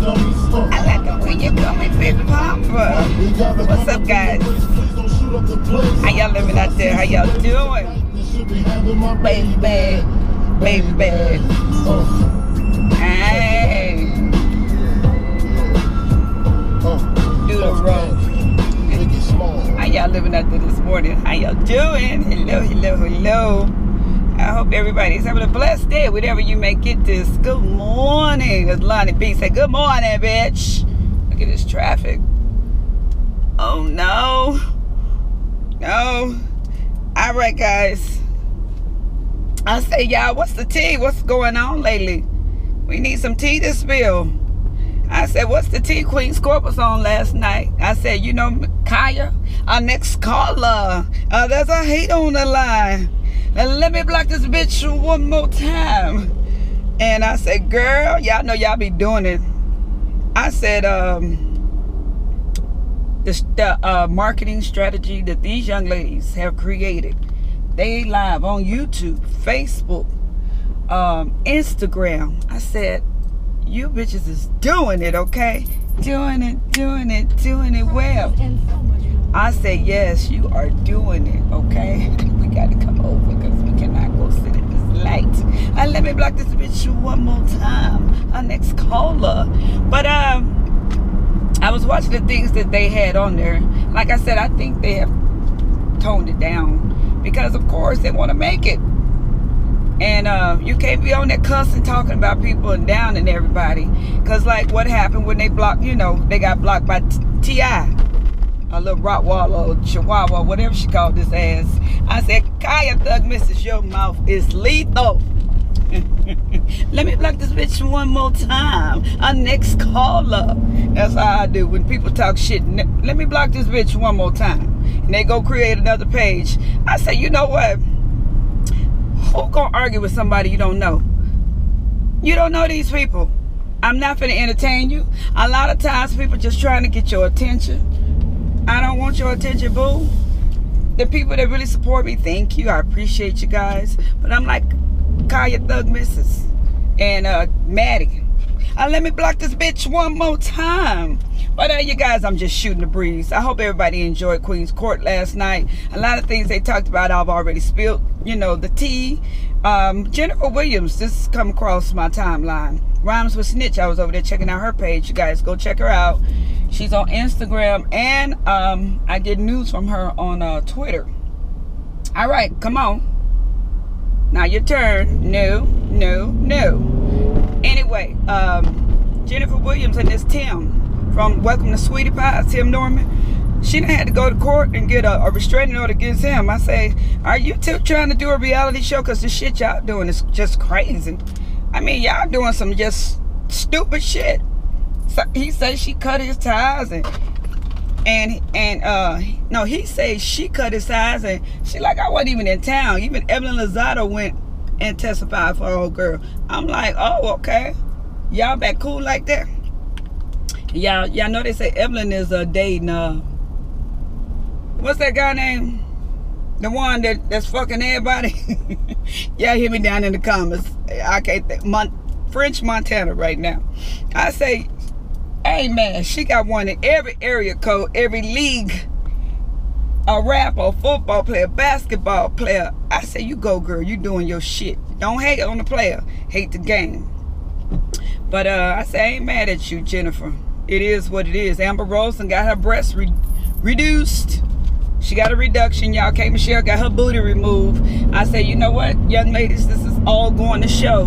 I like it when you call me Big Papa. What's up, guys? How y'all living out there? How y'all doing? Baby, baby, baby. Hey. Do the road. How y'all living out there this morning? How y'all doing? Hello, hello, hello. Hope everybody's having a blessed day, whatever you may get this. Good morning. As Lonnie B said, good morning, bitch. Look at this traffic. Oh, no. No. All right, guys. I say, y'all, what's the tea? What's going on lately? We need some tea to spill. I said, what's the tea? Queens Court was on last night. I said, you know, Kaya, our next caller. Uh, there's a hate on the line. Now, let me block this bitch one more time. And I said, girl, y'all know y'all be doing it. I said, um, the, the uh, marketing strategy that these young ladies have created. They live on YouTube, Facebook, um, Instagram. I said, you bitches is doing it, okay? Doing it, doing it, doing it well. I said, yes, you are doing it, okay? we got to come over because we cannot go sit in this light. And let me block this bitch one more time. Our next caller. But, um, I was watching the things that they had on there. Like I said, I think they have toned it down because, of course, they want to make it. And uh, you can't be on that cussing, talking about people and downing everybody. Because, like, what happened when they blocked, you know, they got blocked by T.I. A little Rottweiler, Chihuahua, whatever she called this ass. I said, Kaya Thug Mrs. Your mouth is lethal. Let me block this bitch one more time. Our next caller. That's how I do. When people talk shit, let me block this bitch one more time. And they go create another page. I say, you know what? Who gonna argue with somebody you don't know? You don't know these people. I'm not gonna entertain you. A lot of times people just trying to get your attention. I don't want your attention, boo. The people that really support me, thank you. I appreciate you guys. But I'm like, Kaya Thug Misses and uh, Maddie. Uh, let me block this bitch one more time. But uh, you guys, I'm just shooting the breeze. I hope everybody enjoyed Queen's Court last night. A lot of things they talked about, I've already spilled. You know, the tea. Um, Jennifer Williams, this come across my timeline. Rhymes with Snitch. I was over there checking out her page. You guys go check her out. She's on Instagram and um, I get news from her on uh, Twitter. All right, come on. Now your turn. No, no, no. Anyway, um, Jennifer Williams and this Tim from Welcome to Sweetie Pie, Tim Norman, she had to go to court and get a, a restraining order against him. I say, are you two trying to do a reality show? Because the shit y'all doing is just crazy. I mean, y'all doing some just stupid shit. He said she cut his ties and and and uh no he says she cut his ties and she like i wasn't even in town. Even Evelyn Lozada went and testified for old girl. I'm like oh okay. Y'all back cool like that? Y'all y'all know they say evelyn is a uh, dating uh what's that guy name? The one that that's fucking everybody? Y'all hear me down in the comments. I can't think Mon- french montana right now. I say Hey man, she got one in every area code, every league. A rapper, football player, basketball player. I say you go girl, you doing your shit. Don't hate on the player, hate the game. But uh, I say I ain't mad at you, Jennifer. It is what it is. Amber Rosen got her breasts re reduced. She got a reduction. Y'all, K. Michelle got her booty removed. I say, you know what, young ladies, this is all going to show.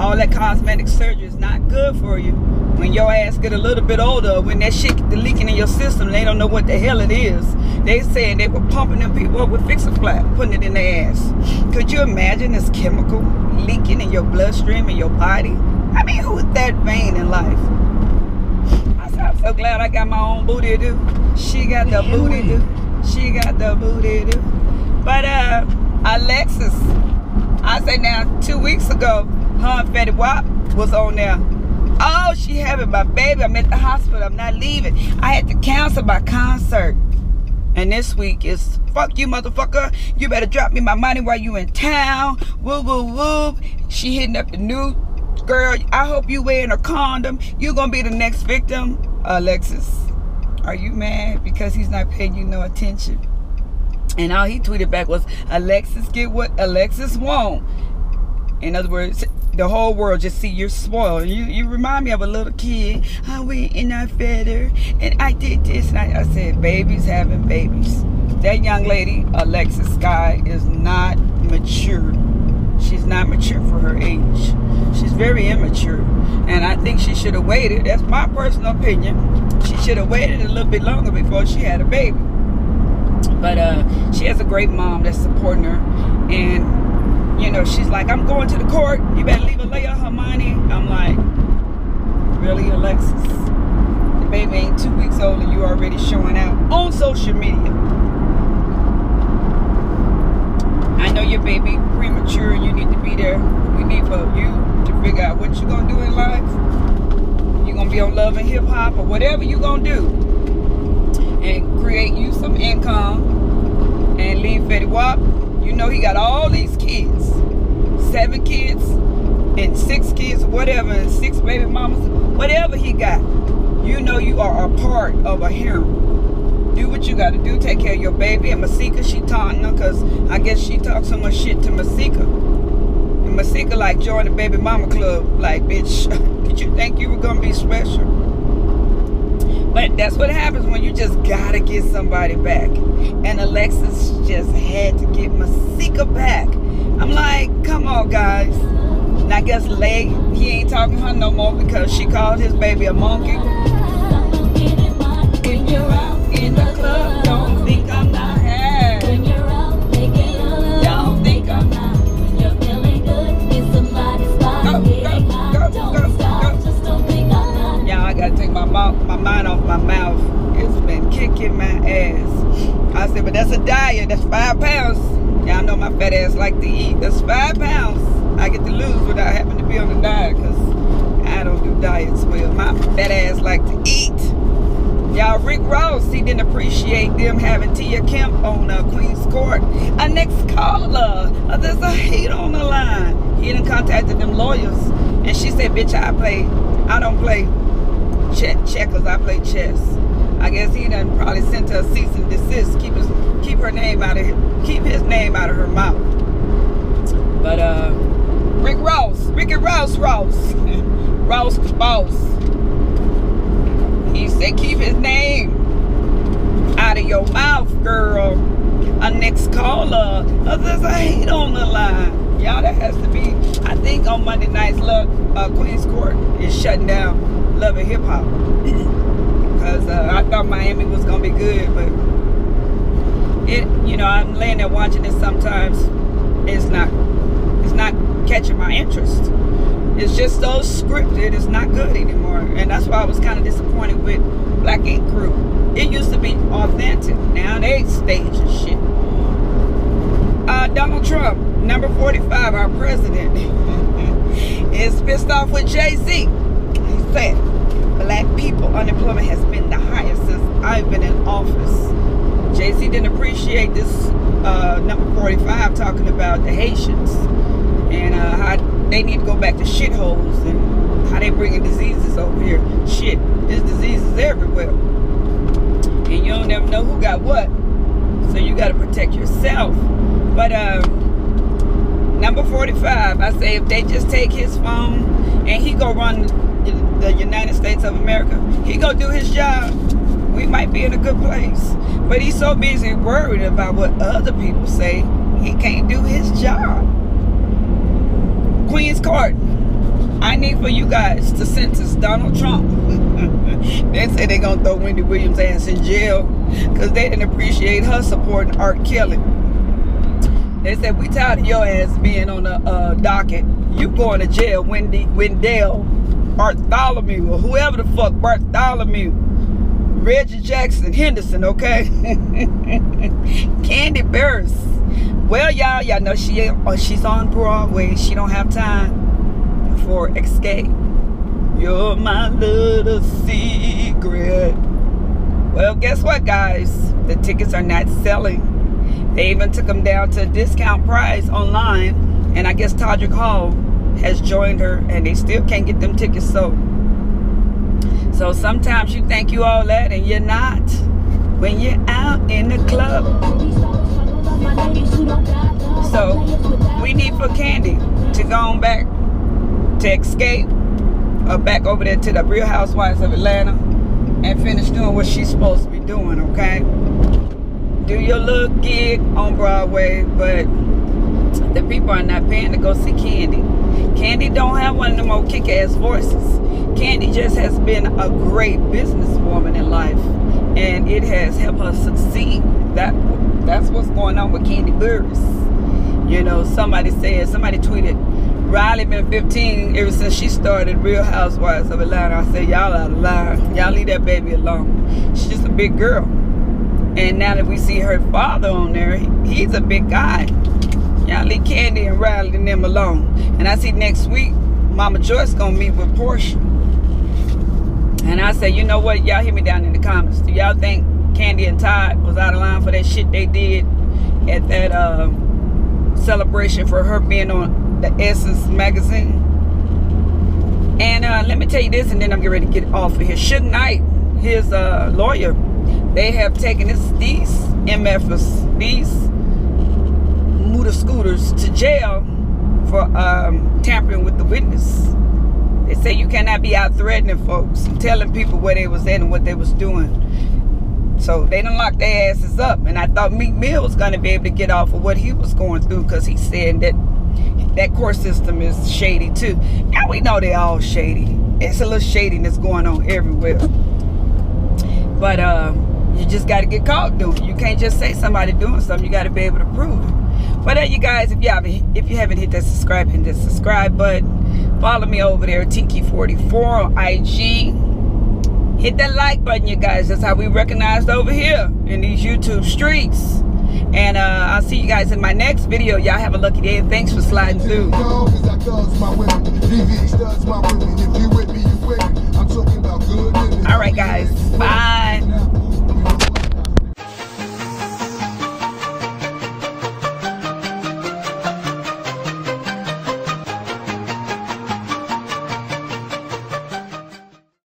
All that cosmetic surgery is not good for you when your ass get a little bit older, when that shit get leaking in your system, they don't know what the hell it is. They said they were pumping them people up with Fix-A-Flat, putting it in their ass. Could you imagine this chemical leaking in your bloodstream in your body? I mean, who is that vain in life? I said, I'm so glad I got my own booty to do. She got the booty to do. She got the booty to do. But uh, Alexis, I say now, two weeks ago, her and Fetty Wap was on there Oh, she having my baby. I'm at the hospital. I'm not leaving. I had to cancel my concert. And this week is fuck you, motherfucker. You better drop me my money while you in town. Woo, woo, woo. She hitting up the new girl. I hope you wearing a condom. You're gonna be the next victim. Alexis, are you mad because he's not paying you no attention? And all he tweeted back was, Alexis get what Alexis won't. In other words, the whole world just see you're spoiled. You you remind me of a little kid. I went and I fed her and I did this and I, I said, babies having babies. That young lady, Alexis Sky, is not mature. She's not mature for her age. She's very immature. And I think she should have waited. That's my personal opinion. She should have waited a little bit longer before she had a baby. But uh, she has a great mom that's supporting her. And, you know, she's like, I'm going to the court. You better leave her money. I'm like, really, Alexis? The baby ain't two weeks old and you already showing out on social media. I know your baby premature. You need to be there. We need for you to figure out what you're going to do in life. You're going to be on Love and Hip Hop or whatever you're going to do and create you some income and leave Fetty Wap. You know he got all these kids, seven kids and six kids, whatever, and six baby mamas, whatever he got. You know you are a part of a harem. Do what you got to do. Take care of your baby. And Masika, she her because I guess she talks so much shit to Masika. And Masika like join the baby mama club. Like, bitch, did you think you were going to be special? But that's what happens when you just gotta get somebody back. And Alexis just had to get Masika back. I'm like, come on, guys. And I guess Leg, he ain't talking to her no more because she called his baby a monkey. You're out in the club, fat ass like to eat. That's five pounds I get to lose without having to be on the diet because I don't do diets well. My fat ass like to eat. Y'all, Rick Ross, he didn't appreciate them having Tia Kemp on uh, Queen's Court. Our next caller, uh, there's a hate on the line. He done contacted them lawyers. And she said, bitch, I play. I don't play check checkers. I play chess. I guess he done probably sent her a cease and desist. Keep his, keep her name out of keep his name out of her mouth. But uh, Rick Ross, Ricky Ross, Ross, Ross boss. He said keep his name out of your mouth, girl. Our next caller, there's a hate on the line. Y'all, that has to be. I think on Monday nights, look, uh, Queens Court is shutting down Love and Hip Hop. Because uh, I thought Miami was going to be good, but it, you know, I'm laying there watching it sometimes. It's not, it's not catching my interest. It's just so scripted. It's not good anymore. And that's why I was kind of disappointed with Black Ink Crew. It used to be authentic. Now they stage and shit. Uh, Donald Trump, number 45, our president, is pissed off with Jay-Z. He said, black people unemployment has been the highest since I've been in office. Jay-Z didn't appreciate this uh, number 45 talking about the Haitians and uh, how they need to go back to shitholes and how they bringing diseases over here. Shit, there's diseases everywhere. And you don't never know who got what. So you got to protect yourself. But um, number 45, I say if they just take his phone and he go run the United States of America, he go do his job, we might be in a good place. But he's so busy worried about what other people say, he can't do his job. Queen's Court, I need for you guys to sentence Donald Trump. they say they're going to throw Wendy Williams' ass in jail because they didn't appreciate her supporting R. Kelly. They said, we tired of your ass being on the uh, docket. You going to jail, Wendy, Wendell Bartholomew, or whoever the fuck Bartholomew. Reggie Jackson Henderson, okay? Kandi Burruss. Well, y'all, y'all know she oh, she's on Broadway. She don't have time for Xscape. You're my little secret. Well, guess what, guys? The tickets are not selling. They even took them down to a discount price online. And I guess Todrick Hall has joined her and they still can't get them tickets sold. So sometimes you think you all that and you're not. When you're out in the club. So we need for Kandi to go on back to Xscape or back over there to the Real Housewives of Atlanta and finish doing what she's supposed to be doing, okay? Do your little gig on Broadway, but the people are not paying to go see Kandi. Kandi don't have one of them old kick-ass voices. Kandi just has been a great businesswoman in life, and it has helped her succeed. That that's what's going on with Kandi Burruss. You know, somebody said, somebody tweeted, Riley been 15 ever since she started Real Housewives of Atlanta. I said, y'all out of line. Y'all leave that baby alone. She's just a big girl. And now that we see her father on there, he's a big guy. Y'all leave Kandi and Riley and them alone. And I see next week, Mama Joyce gonna meet with Porsha. And I say, you know what? Y'all hear me down in the comments. Do y'all think Kandi and Todd was out of line for that shit they did at that uh, celebration for her being on the Essence magazine. And uh, let me tell you this, and then I'm getting ready to get off of here. Suge Knight, his uh, lawyer, they have taken this, these MFers, these motor scooters to jail for um, tampering with the witness. They say you cannot be out threatening folks telling people where they was at and what they was doing. So they done locked their asses up. And I thought Meek Mill was going to be able to get off of what he was going through because he said that that court system is shady too. Now we know they all shady. It's a little shadiness going on everywhere. But uh, you just got to get caught doing it. You can't just say somebody doing something. You got to be able to prove it. But uh, you guys, if you haven't, if you haven't hit that subscribe, hit that subscribe button. Follow me over there, Tikki44 on IG. Hit that like button, you guys. That's how we recognized over here in these YouTube streets. And uh, I'll see you guys in my next video. Y'all have a lucky day. Thanks for sliding through. All right, guys. Bye.